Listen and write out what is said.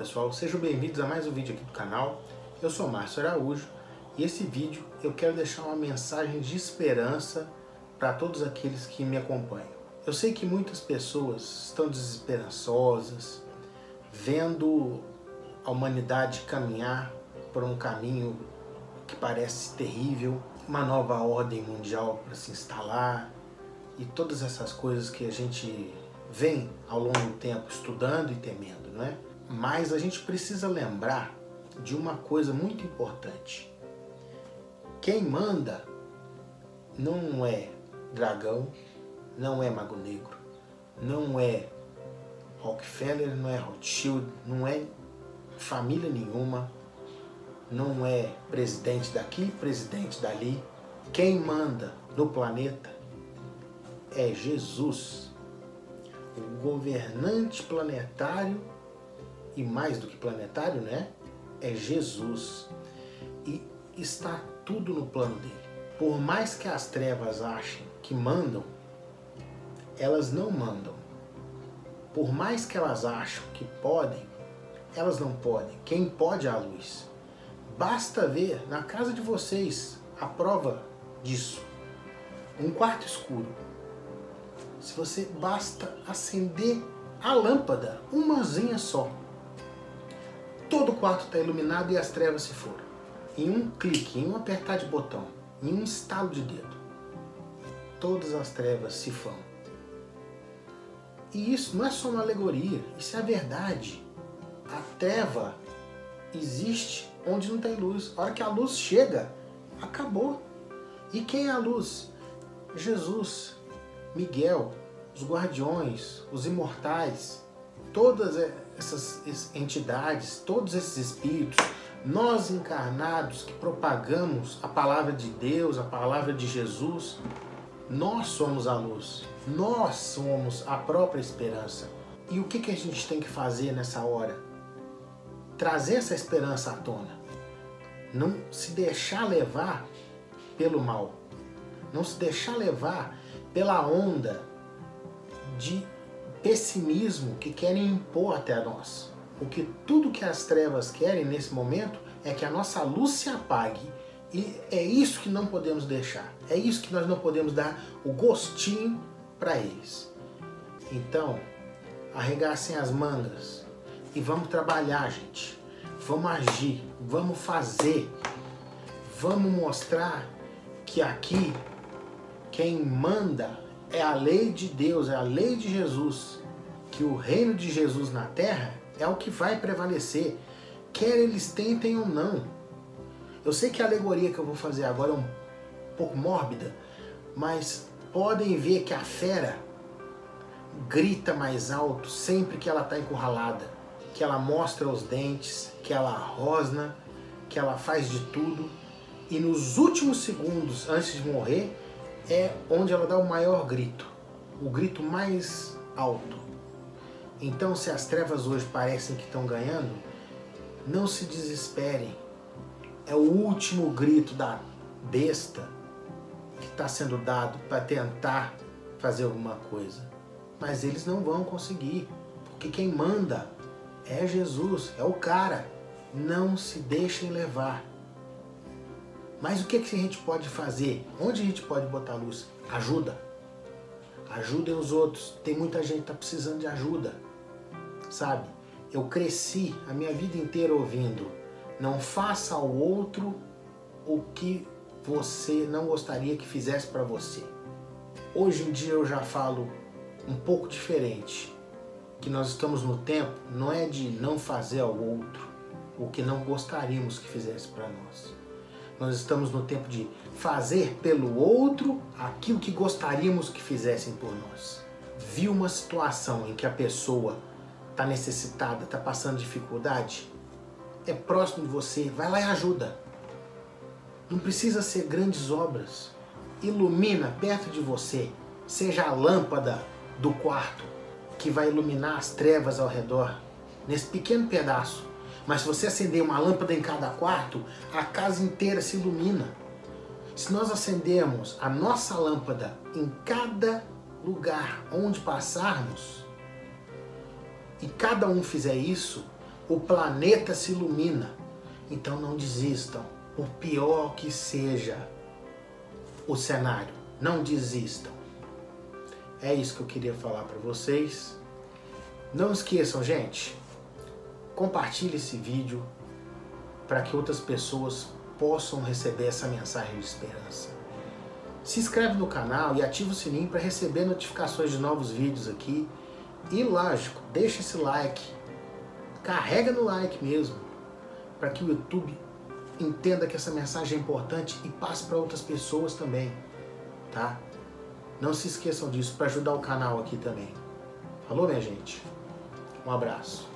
pessoal, sejam bem-vindos a mais um vídeo aqui do canal. Eu sou Márcio Araújo e esse vídeo eu quero deixar uma mensagem de esperança para todos aqueles que me acompanham. Eu sei que muitas pessoas estão desesperançosas, vendo a humanidade caminhar por um caminho que parece terrível, uma nova ordem mundial para se instalar e todas essas coisas que a gente vem ao longo do tempo estudando e temendo, não é? Mas a gente precisa lembrar de uma coisa muito importante. Quem manda não é dragão, não é mago negro, não é Rockefeller, não é Rothschild, não é família nenhuma, não é presidente daqui, presidente dali. Quem manda no planeta é Jesus o governante planetário e mais do que planetário, né? É Jesus. E está tudo no plano dele. Por mais que as trevas achem que mandam, elas não mandam. Por mais que elas acham que podem, elas não podem. Quem pode é a luz. Basta ver na casa de vocês a prova disso. Um quarto escuro se você basta acender a lâmpada, umazinha só. Todo o quarto está iluminado e as trevas se foram. Em um clique, em um apertar de botão, em um estalo de dedo, todas as trevas se vão. E isso não é só uma alegoria, isso é a verdade. A treva existe onde não tem luz. A hora que a luz chega, acabou. E quem é a luz? Jesus. Miguel, os guardiões, os imortais, todas essas entidades, todos esses espíritos, nós encarnados que propagamos a palavra de Deus, a palavra de Jesus, nós somos a luz, nós somos a própria esperança. E o que, que a gente tem que fazer nessa hora? Trazer essa esperança à tona. Não se deixar levar pelo mal. Não se deixar levar pela onda de pessimismo que querem impor até nós. Porque tudo que as trevas querem nesse momento é que a nossa luz se apague. E é isso que não podemos deixar. É isso que nós não podemos dar o gostinho para eles. Então, arregassem as mangas e vamos trabalhar, gente. Vamos agir, vamos fazer. Vamos mostrar que aqui quem manda é a lei de Deus, é a lei de Jesus. Que o reino de Jesus na terra é o que vai prevalecer, quer eles tentem ou não. Eu sei que a alegoria que eu vou fazer agora é um pouco mórbida, mas podem ver que a fera grita mais alto sempre que ela está encurralada, que ela mostra os dentes, que ela rosna, que ela faz de tudo e nos últimos segundos antes de morrer é onde ela dá o maior grito, o grito mais alto. Então, se as trevas hoje parecem que estão ganhando, não se desesperem. É o último grito da besta que está sendo dado para tentar fazer alguma coisa. Mas eles não vão conseguir, porque quem manda é Jesus, é o cara. Não se deixem levar. Mas o que, que a gente pode fazer? Onde a gente pode botar luz? Ajuda. Ajudem os outros. Tem muita gente que está precisando de ajuda. Sabe? Eu cresci a minha vida inteira ouvindo: não faça ao outro o que você não gostaria que fizesse para você. Hoje em dia eu já falo um pouco diferente. Que nós estamos no tempo não é de não fazer ao outro o que não gostaríamos que fizesse para nós nós estamos no tempo de fazer pelo outro aquilo que gostaríamos que fizessem por nós. Viu uma situação em que a pessoa está necessitada, está passando dificuldade? É próximo de você, vai lá e ajuda. Não precisa ser grandes obras. Ilumina perto de você, seja a lâmpada do quarto que vai iluminar as trevas ao redor, nesse pequeno pedaço mas se você acender uma lâmpada em cada quarto, a casa inteira se ilumina. Se nós acendermos a nossa lâmpada em cada lugar onde passarmos, e cada um fizer isso, o planeta se ilumina. Então não desistam, por pior que seja o cenário, não desistam. É isso que eu queria falar para vocês. Não esqueçam, gente, compartilhe esse vídeo para que outras pessoas possam receber essa mensagem de esperança. Se inscreve no canal e ativa o sininho para receber notificações de novos vídeos aqui. E lógico, deixa esse like. Carrega no like mesmo, para que o YouTube entenda que essa mensagem é importante e passe para outras pessoas também, tá? Não se esqueçam disso para ajudar o canal aqui também. Falou, minha gente? Um abraço.